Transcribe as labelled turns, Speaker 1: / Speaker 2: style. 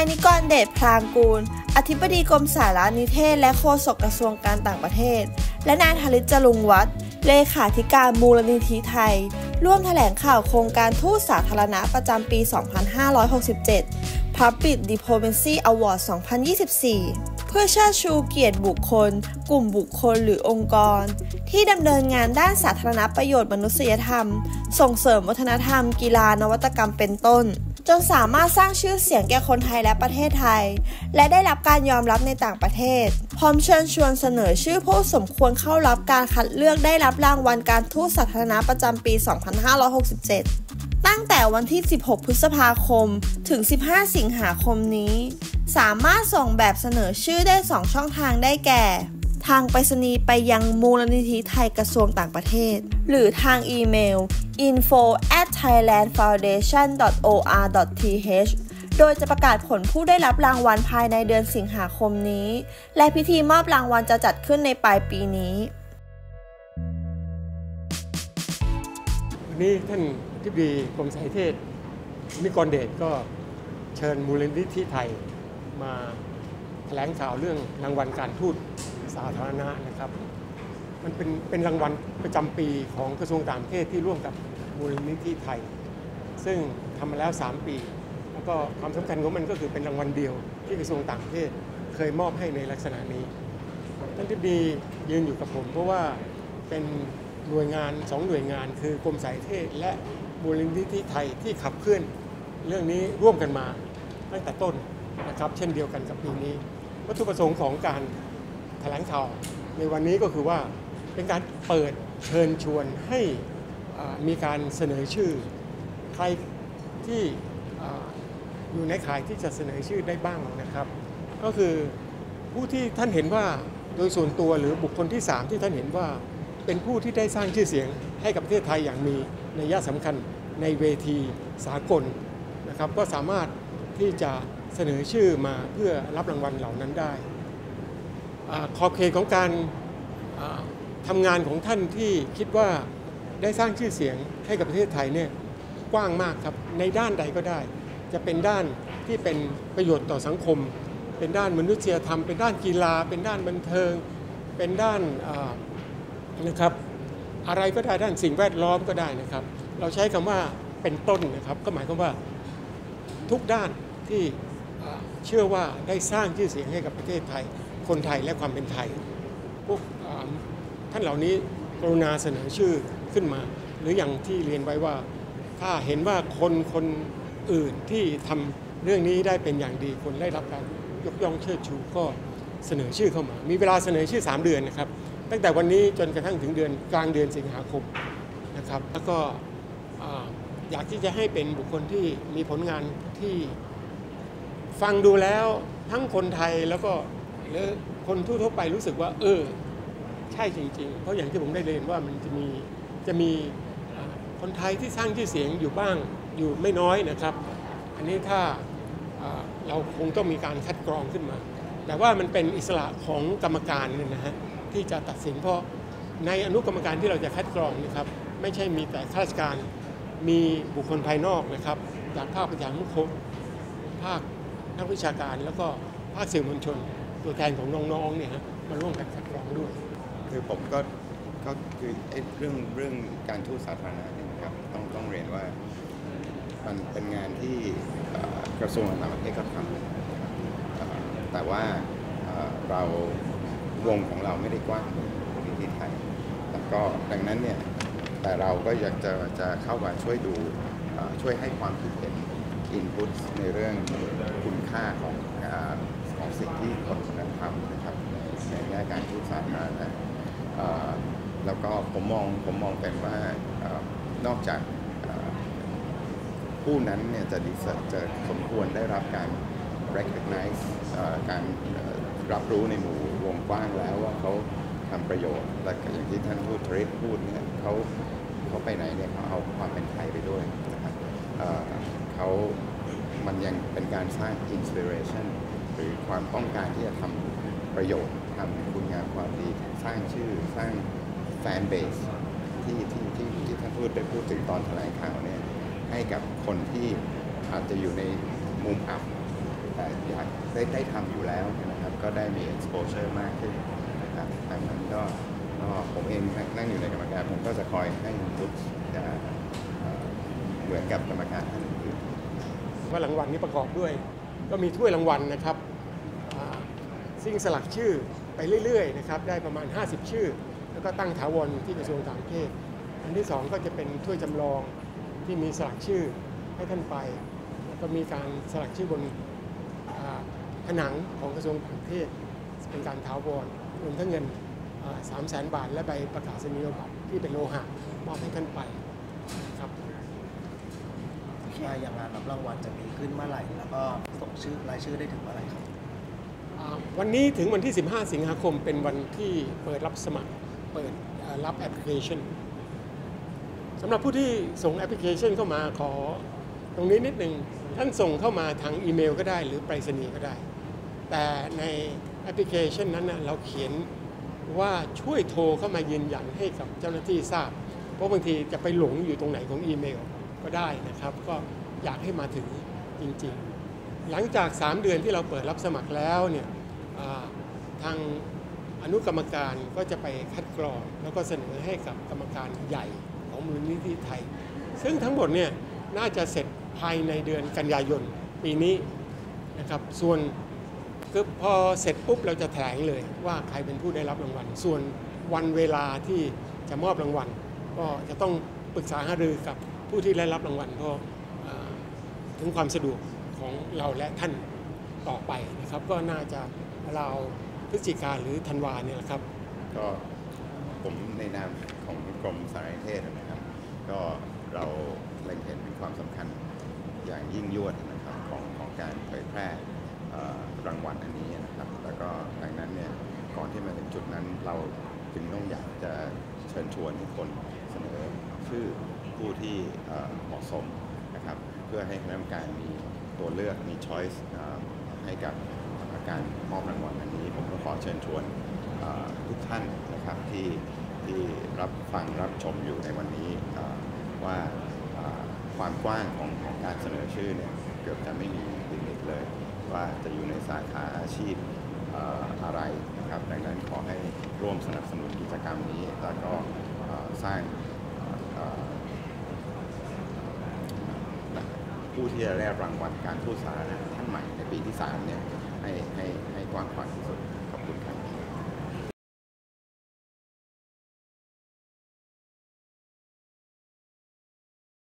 Speaker 1: ายนิกรเดชพลางกูล อธิบดีกรมสารนิเทศ และโฆษกกระทรวงการต่างประเทศ และนายธริศจรุงวัฒน์เลขาธิการมูลนิธิไทย ร่วมแถลงข่าวโครงการทูตสาธารณะประจำปี 2567 Public Diplomacy Award 2024 เพื่อเชิดชูเกียรติบุคคล กลุ่มบุคคลหรือองค์กร ที่ดำเนินงานด้านสาธารณประโยชน์มนุษยธรรม ส่งเสริมวัฒนธรรม กีฬานวัตกรรมเป็นต้น จนสามารถสร้างชื่อเสียงแก่คนไทยและประเทศไทย และได้รับการยอมรับในต่างประเทศ พร้อมเชิญชวนเสนอชื่อผู้สมควรเข้ารับการคัดเลือกได้รับรางวัลการทูตสาธารณะประจำปี 2567 ตั้งแต่วันที่ 16 พฤษภาคม ถึง 15 สิงหาคมนี้ สามารถส่งแบบเสนอชื่อได้ 2 ช่องทางได้แก่ ทางไปรษณีย์ไปยังมูลนิธิไทยกระทรวงต่างประเทศ หรือทางอีเมล info at thailandfoundation or th โดยจะประกาศผลผู้ได้รับรางวัลภายในเดือนสิงหาคมนี้ และพิธีมอบรางวัลจะจัดขึ้นในปลายปีนี้
Speaker 2: วันนี้ท่านทิบดีกรมสายเทศนิกรเดชก็เชิญมูลนิธิไทยมาแถลงข่าวเรื่องรางวัลการทูต สาธารณะนะครับ มันเป็นเป็นรางวัลประจำปีของกระทรวงต่างประเทศที่ร่วมกับมูลนิธิไทย ซึ่งทำมาแล้ว 3 ปี แล้วก็ความสำคัญของมันก็คือเป็นรางวัลเดียวที่กระทรวงต่างประเทศเคยมอบให้ในลักษณะนี้ท่านทิบดียืนอยู่กับผม เพราะว่าเป็นหน่วยงานสองหน่วยงาน คือกรมสายเทศ และมูลนิธิไทยที่ขับเคลื่อนเรื่องนี้ร่วมกันมาตั้งแต่ต้นนะครับ เช่นเดียวกันกับปีนี้ วัตถุประสงค์ของการ แถลงข่าวในวันนี้ก็คือว่าเป็นการเปิดเชิญชวนให้มีการเสนอชื่อ ใครที่ออยู่ในข่ายที่จะเสนอชื่อได้บ้างนะครับ ก็คือผู้ที่ท่านเห็นว่าโดยส่วนตัวหรือบุคคลที่ 3 ที่ท่านเห็นว่าเป็นผู้ที่ได้สร้างชื่อเสียงให้กับประเทศไทยอย่างมีนัยยะสำคัญในเวทีสากลนะครับ ก็สามารถที่จะเสนอชื่อมาเพื่อรับรางวัลเหล่านั้นได้ ขอบเขตของการอ่าทำงานของท่านที่คิดว่าได้สร้างชื่อเสียงให้กับประเทศไทยเนี่ยกว้างมากครับในด้านใดก็ได้ จะเป็นด้านที่เป็นประโยชน์ต่อสังคม เป็นด้านมนุษยธรรม เป็นด้านกีฬา เป็นด้านบันเทิง เป็นด้านนะครับอะไรก็ได้ด้านสิ่งแวดล้อมก็ได้นะครับ เราใช้คำว่าเป็นต้นนะครับ ก็หมายความว่าทุกด้านที่เชื่อว่าได้สร้างชื่อเสียงให้กับประเทศไทย คนไทยและความเป็นไทย พวกท่านเหล่านี้กรุณาเสนอชื่อขึ้นมา หรืออย่างที่เรียนไว้ว่า ถ้าเห็นว่าคนคนอื่นที่ทำเรื่องนี้ได้เป็นอย่างดีคนได้รับการยกย่องเชิดชูก็เสนอชื่อเข้ามา มีเวลาเสนอชื่อ 3 เดือนนะครับ ตั้งแต่วันนี้จนกระทั่งถึงเดือนกลางเดือนสิงหาคมนะครับ แล้วก็อยากที่จะให้เป็นบุคคลที่มีผลงานที่ฟังดูแล้วทั้งคนไทยแล้วก็ หรือคนทั่วๆไปรู้สึกว่า เออ ใช่จริง ๆ เพราะอย่างที่ผมได้เรียนว่ามันจะมีจะมีคนไทยที่สร้างชื่อเสียงอยู่บ้างอยู่ไม่น้อยนะครับ อันนี้ถ้าอ่าเราคงต้องมีการคัดกรองขึ้นมา แต่ว่ามันเป็นอิสระของกรรมการเนี่ยนะฮะที่จะตัดสินเพราะในอนุกรรมการที่เราจะคัดกรองนะครับ ไม่ใช่มีแต่ข้าราชการมีบุคคลภายนอกนะครับ จากภาคประชาสังคมภาคนักวิชาการแล้วก็ภาคสื่อมวลชน ตัวแทนของน้องๆเนี่ยมาร่วมกันคัดกรองด้วย
Speaker 3: คือผมก็ก็คือไอ้เรื่องเรื่องการทูตสาธารณะเนี่ยนะครับต้องต้องเรียนว่ามันเป็นงานที่กระทรวงต่างประเทศก็ทำกับเอ่อแต่ว่าเราวงของเราไม่ได้กว้างเหมือนที่ไทยแล้วก็ดังนั้นเนี่ยแต่เราก็อยากจะจะเข้ามาช่วยดูช่วยให้ความคิดเห็น input ในเรื่องคุณค่าของ สิ่งที่คนคนนั้นทำนะครับในแง่การทูตสาธารณะแล้วก็ผมมองผมมองเป็นว่าอนอกจากผู้นั้นเนี่ยจะดีจะสมควรได้รับการ recognize การรับรู้ในหมู่วงกว้างแล้วว่าเขาทำประโยชน์และอย่างที่ท่านพูดทริปพูดเนี่ยเขาเขาไปไหนเนี่ยเขาเอาความเป็นไทยไปด้วยนะครับเขามันยังเป็นการสร้าง inspiration รือความต้องการที่จะทำประโยชน์ทำคุณงามความดี สร้างชื่อสร้างแฟนเบสที่ที่ที่ที่ท่านพูดได้พูดถึงตอนแถลงข่าวเนี่ยให้กับคนที่อาจจะอยู่ในมุมอับแต่ได้ได้ทำอยู่แล้วนะครับ ก็ได้มี exposure มากขึ้นนะครับดังนั้นก็ก็ผมเองนั่งอยู่ในกรรมการผมก็จะคอยให้ทุกเหมือนกับกรรมการท่านอื่น
Speaker 2: ว่ารางวัลนี้ประกอบด้วย ก็มีถ้วยรางวัลนะครับซึ่งสลักชื่อไปเรื่อยๆนะครับได้ประมาณ 50 ชื่อ แล้วก็ตั้งถาวรที่กระทรวงต่างประเทศ อันที่สองก็จะเป็นถ้วยจำลองที่มีสลักชื่อให้ท่านไป แล้วก็มีการสลักชื่อบนผนังของกระทรวงต่างประเทศ เป็นการถาวรรวมทั้งเงินสามแสนบาท และใบประกาศนียบัตรที่เป็นโลหะมอบให้ท่านไป
Speaker 4: ว่าอย่างงานรับรางวัลจะมีขึ้นเมื่อไหร่ แล้วก็ส่งชื่อรายชื่อได้ถึงเมื่อไหร่ครับ
Speaker 2: วันนี้ถึงวันที่ 15 สิงหาคมเป็นวันที่เปิดรับสมัคร เปิดรับแอปพลิเคชันสำหรับผู้ที่ส่งแอปพลิเคชันเข้ามาขอตรงนี้นิดหนึ่งท่านส่งเข้ามาทางอีเมลก็ได้ หรือไปรษณีย์ก็ได้ แต่ในแอปพลิเคชันนั้นนะเราเขียนว่าช่วยโทรเข้ามายืนยันให้กับเจ้าหน้าที่ทราบ เพราะบางทีจะไปหลงอยู่ตรงไหนของอีเมล ก็ได้นะครับ ก็อยากให้มาถึงจริงๆ หลังจาก 3 เดือนที่เราเปิดรับสมัครแล้วเนี่ยทางอนุกรรมการก็จะไปคัดกรอง แล้วก็เสนอให้กับกรรมการใหญ่ของมูลนิธิไทย ซึ่งทั้งหมดเนี่ยน่าจะเสร็จภายในเดือนกันยายนปีนี้นะครับส่วนคือพอเสร็จปุ๊บเราจะแถลงเลยว่าใครเป็นผู้ได้รับรางวัล ส่วนวันเวลาที่จะมอบรางวัล ก็จะต้องปรึกษาหารือกับ ผู้ที่ได้รับรางวัลเพราะอ่าถึงความสะดวกของเราและท่านต่อไปนะครับ ก็น่าจะเราพฤศจิกาหรือธันวาเนี่ยแหละครับ
Speaker 3: ก็ผมในนามของกรมสารเทศนะครับ ก็เราเล็งเห็นถึงความสำคัญอย่างยิ่งยวดนะครับของของการเผยแพร่รางวัลอันนี้นะครับ แล้วก็ดังนั้นเนี่ยก่อนที่มาถึงจุดนั้นเราจึงต้องอยากจะเชิญชวนให้คนเสนอชื่อ ผู้ที่เหมาะสมนะครับเพื่อให้คณะกรรมการมีตัวเลือกมี choice ให้กับการมอบรางวัลอันนี้ ผมก็ขอเชิญชวนทุกท่านนะครับที่ที่รับฟังรับชมอยู่ในวันนี้ว่าความกว้างของของการเสนอชื่อเนี่ยเกือบจะไม่มีลิมิตเลย ว่าจะอยู่ในสาขาอาชีพอะไรนะครับดังนั้นขอให้ร่วมสนับสนุนกิจกรรมนี้ แล้วก็สร้างเอ่อ ผู้ที่จะได้รางวัลการทูตสาธารณะท่านใหม่ในปีที่3เนี่ยให้ให้ให้กว้างขวางที่สุด